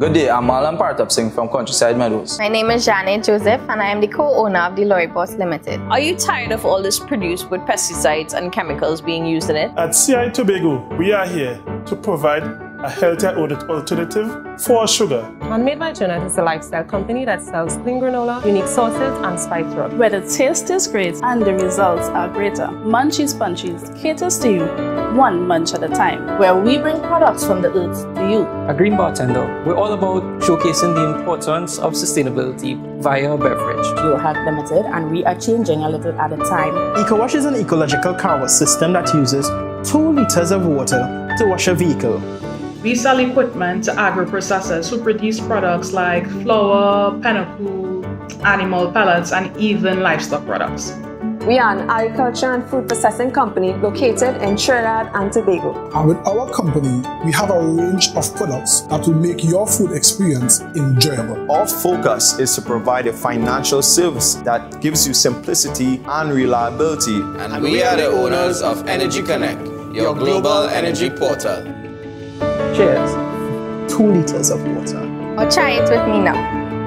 Good day, I'm Marlon Partap Singh from Countryside Meadows. My name is Janet Joseph and I am the co-owner of the Lorry Boss Limited. Are you tired of all this produce with pesticides and chemicals being used in it? At CI Tobago, we are here to provide a healthier alternative for sugar. Handmade by Janet is a lifestyle company that sells clean granola, unique sauces, and spice rub. Where the taste is great and the results are greater. Munchies Punchies caters to you one munch at a time. Where we bring products from the earth to you. A green bartender, we're all about showcasing the importance of sustainability via beverage. You have limited and we are changing a little at a time. EcoWash is an ecological car wash system that uses 2 liters of water to wash a vehicle. We sell equipment to agro-processors who produce products like flour, pinnacle, animal pellets, and even livestock products. We are an agriculture and food processing company located in Trinidad and Tobago. And with our company, we have a range of products that will make your food experience enjoyable. Our focus is to provide a financial service that gives you simplicity and reliability. And, and we are the owners of Energy Connect, your global energy portal. Cheers. Two liters of water. Or try it with me now.